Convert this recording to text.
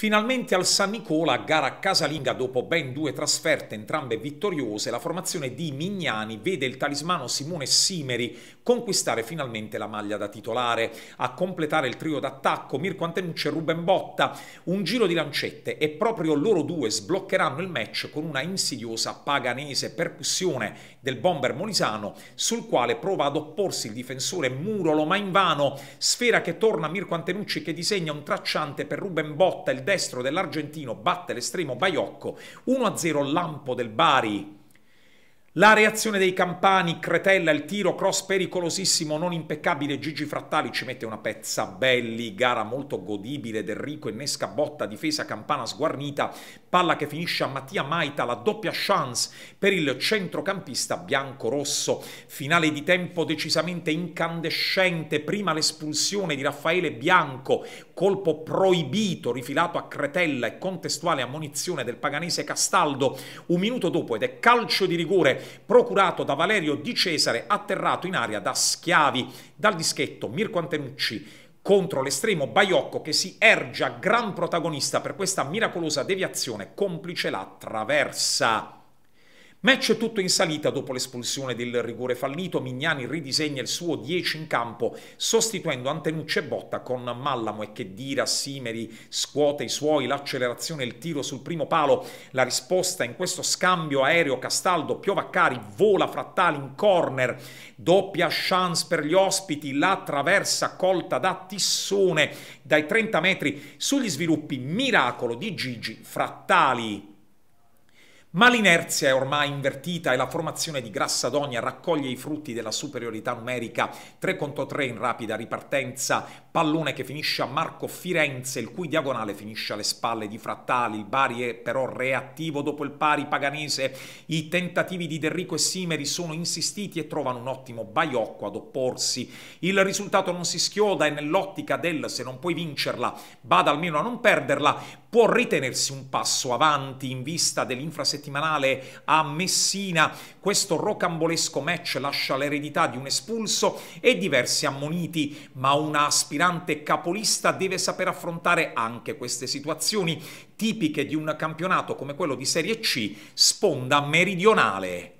Finalmente al San Nicola, gara casalinga dopo ben due trasferte, entrambe vittoriose, la formazione di Mignani vede il talismano Simone Simeri conquistare finalmente la maglia da titolare. A completare il trio d'attacco Mirko Antenucci e Ruben Botta, un giro di lancette e proprio loro due sbloccheranno il match con una insidiosa paganese percussione del bomber molisano sul quale prova ad opporsi il difensore Murolo ma invano, sfera che torna Mirko Antenucci che disegna un tracciante per Ruben Botta, il destro dell'argentino batte l'estremo Baiocco 1-0 Lampo del Bari. La reazione dei campani, Cretella, il tiro, cross pericolosissimo, non impeccabile, Gigi Frattali ci mette una pezza belli, gara molto godibile, Del Rico innesca botta, difesa campana sguarnita, palla che finisce a Mattia Maita, la doppia chance per il centrocampista bianco-rosso, finale di tempo decisamente incandescente, prima l'espulsione di Raffaele Bianco, colpo proibito rifilato a Cretella e contestuale ammonizione del paganese Castaldo, un minuto dopo ed è calcio di rigore procurato da Valerio Di Cesare, atterrato in aria da schiavi dal dischetto Mirko Antenucci contro l'estremo Baiocco che si erge gran protagonista per questa miracolosa deviazione complice la traversa. Match tutto in salita dopo l'espulsione del rigore fallito, Mignani ridisegna il suo 10 in campo sostituendo Antenucci e Botta con Mallamo. E che dira Simeri? Scuote i suoi, l'accelerazione il tiro sul primo palo, la risposta in questo scambio aereo Castaldo, Piovaccari, vola Frattali in corner, doppia chance per gli ospiti, la traversa colta da Tissone dai 30 metri. Sugli sviluppi, miracolo di Gigi Frattali. Ma l'inerzia è ormai invertita e la formazione di Grassadonia raccoglie i frutti della superiorità numerica. 3 contro 3 in rapida ripartenza, pallone che finisce a Marco Firenze, il cui diagonale finisce alle spalle di Frattali, il Bari è però reattivo dopo il pari paganese, i tentativi di Derrico e Simeri sono insistiti e trovano un ottimo Baiocco ad opporsi, il risultato non si schioda e nell'ottica del se non puoi vincerla, bada almeno a non perderla, può ritenersi un passo avanti in vista dell'infrasettimanale a Messina. Questo rocambolesco match lascia l'eredità di un espulso e diversi ammoniti, ma una aspirante capolista deve saper affrontare anche queste situazioni tipiche di un campionato come quello di Serie C, sponda meridionale.